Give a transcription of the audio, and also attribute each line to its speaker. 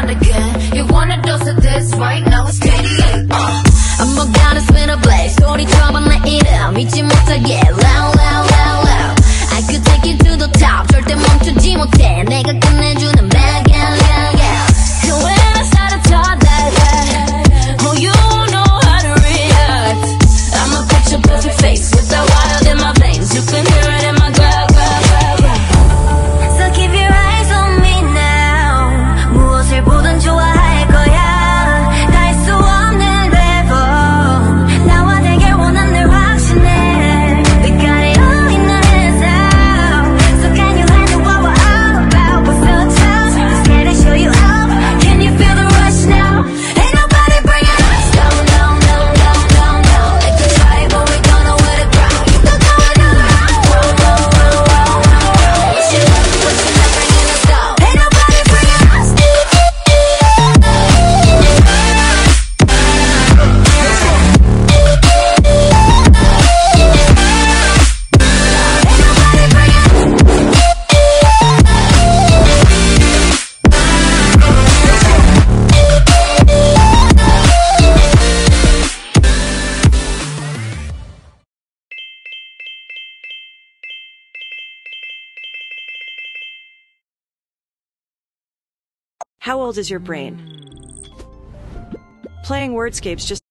Speaker 1: around again You wanna dose of this right now it's 88 uh. I'm gonna spin a blaze 소리처럼 내 이름 믿지 못하게 loud loud loud loud I could take you to the top 절대 멈추지 못해 내가 끝내주는 bag yeah yeah yeah And when I start to talk that yeah Oh you know how to react I'm a picture perfect face with the
Speaker 2: How old is your brain? Playing wordscapes just